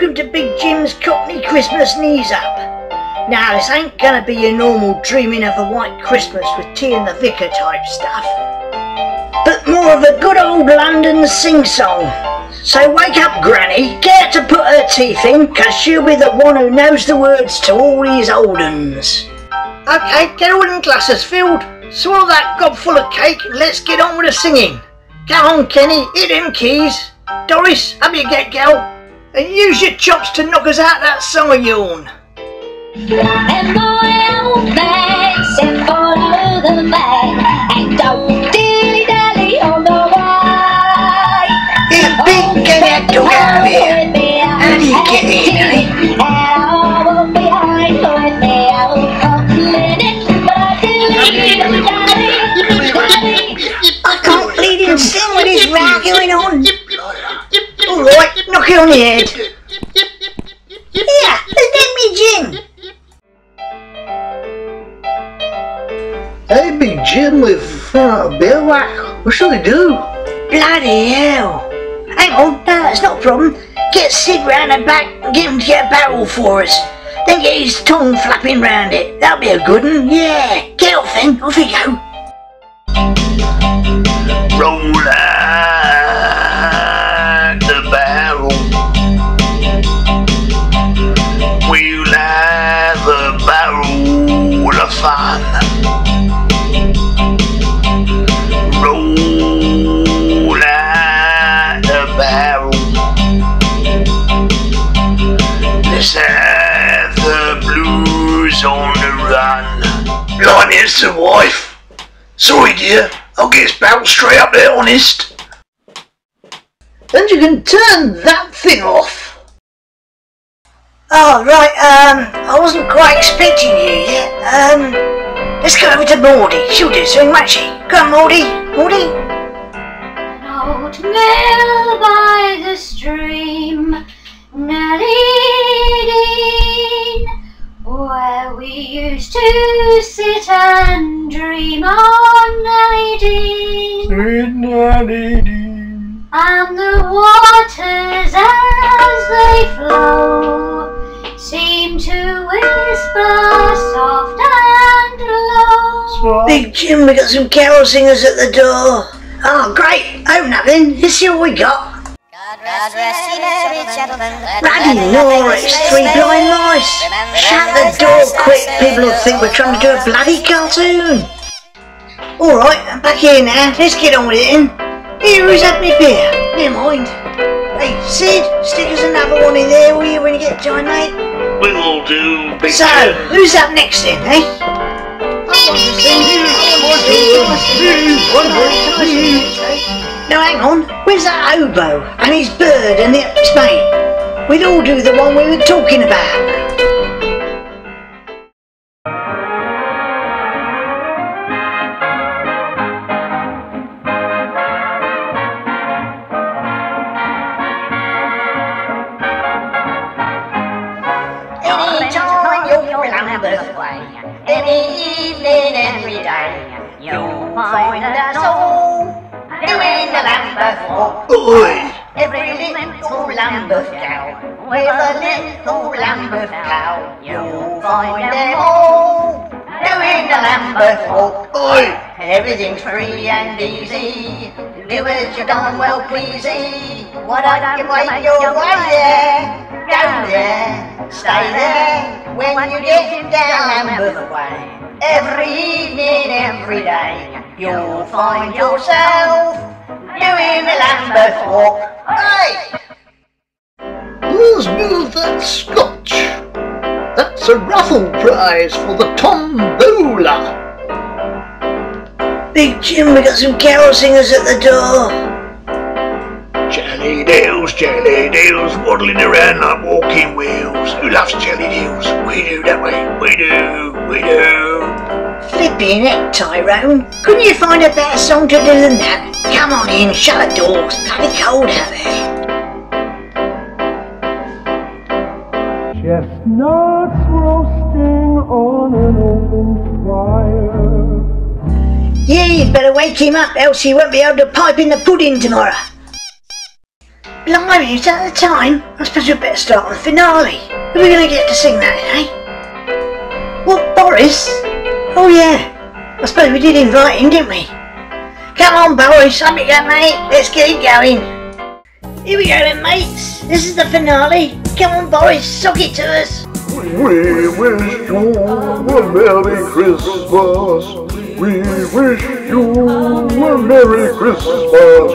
welcome to Big Jim's Cockney Christmas Knees Up. Now, this ain't gonna be your normal dreaming of a white Christmas with tea and the vicar type stuff, but more of a good old London sing-song. So wake up, Granny, get to put her teeth in, cause she'll be the one who knows the words to all these old uns. Okay, get all them glasses filled, swallow that gob full of cake, and let's get on with the singing. Come on, Kenny, hit them keys. Doris, up you get, gal. And use your chops to knock us out that song of yourn. Alright, knock it on the head. Here, let me gin. Hey, Big Jim with uh, Bellwhack. What shall we do? Bloody hell. Hang on, no, that's not a problem. Get Sid round the back and get him to get a barrel for us. Then get his tongue flapping round it. That'll be a good one. Yeah, get off then. Off you go. Roll out fun. Roll out the barrel. Let's have the blues on the run. It's the wife. Sorry, dear. I'll get his barrel straight up there, honest. And you can turn that thing off. Oh, right, um, I wasn't quite expecting you yet. Um, let's go over to Maudie. She'll do something, won't she? Come on, Maudie. Maudie? An old mill by the stream, Nelly where we used to sit and dream on Nelly Dean. And the waters as they flow seem to whisper soft and low. Big Jim, we got some carol singers at the door. Oh, great. Open up then. Let's see what we got. God rest ye merry gentlemen. Bloody Nora, it's three blind mice. Shut the door quick. People will think we're trying to do a bloody cartoon. Alright, I'm back here now. Let's get on with it then. Here, who's had me beer? Never mind. Hey, Sid, stick us another one in there, will you, when you get time, mate? We will do, So, who's up next then, eh? Now hang on, where's that oboe and his bird and the, his mate? We'd all do the one we were talking about. Way, any evening, every day, you'll find us all doing the Lambeth walk. Oi! Every little Lambeth gal with a little Lambeth cow, you'll find them all doing the Lambeth walk. Oi! Everything's free and easy. Do as you're done well pleasy. Why don't you make your way there? Go there, stay there. When you get down Lambeth way, every evening, every day, you'll find yourself doing the Lambeth walk. Hey! Who's moved that scotch? That's a raffle prize for the tombola. Big Jim, we got some carol singers at the door. Jellied eels, jellied eels, waddling around like walking wheels. Who loves jellied eels? We do, don't we? We do, we do. Flipping it, Tyrone. Couldn't you find a better song to do than that? Come on in, shut the door. It's bloody cold out there. Chestnuts roasting on an open fire. Yeah, you'd better wake him up, else he won't be able to pipe in the pudding tomorrow. Blimey, is that the time? I suppose we'd better start on the finale. Are we going to get to sing that, eh? What, Boris? Oh yeah, I suppose we did invite him, didn't we? Come on, Boris, up you go, mate. Let's get it going. Here we go then, mates. This is the finale. Come on, Boris, sock it to us. We wish you a Merry Christmas. We wish you a Merry Christmas.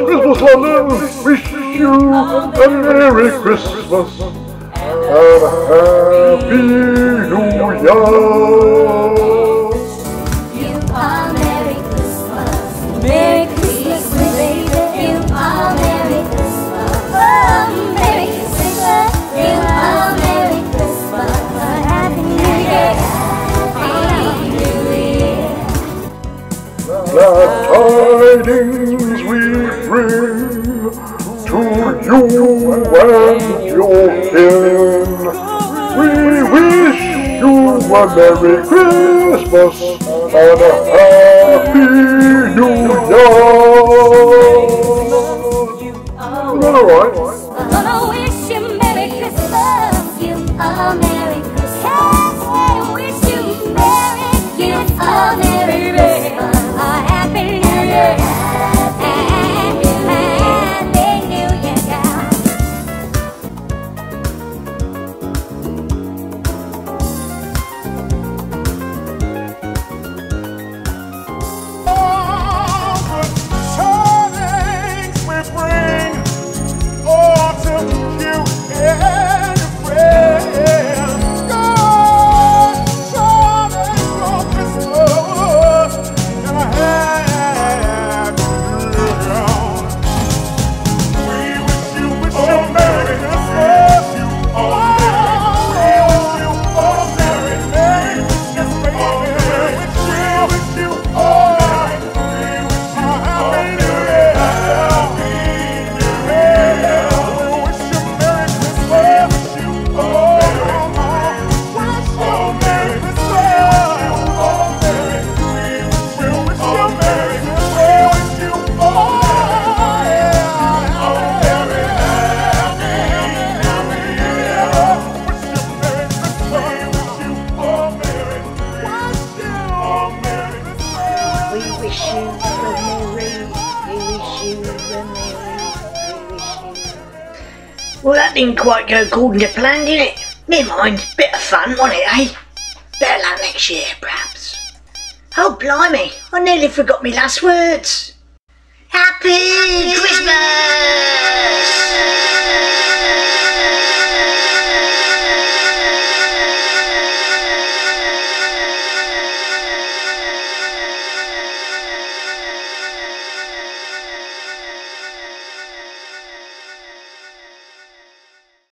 Christmas London, wish you a Merry Christmas and a Happy New Year. Glad tidings we bring to you and your kin. We wish you a Merry Christmas and a Happy New Well, that didn't quite go according to plan, did it? Never mind, bit of fun, wasn't it, eh? Better luck next year, perhaps. Oh, blimey, I nearly forgot my last words. Happy Christmas!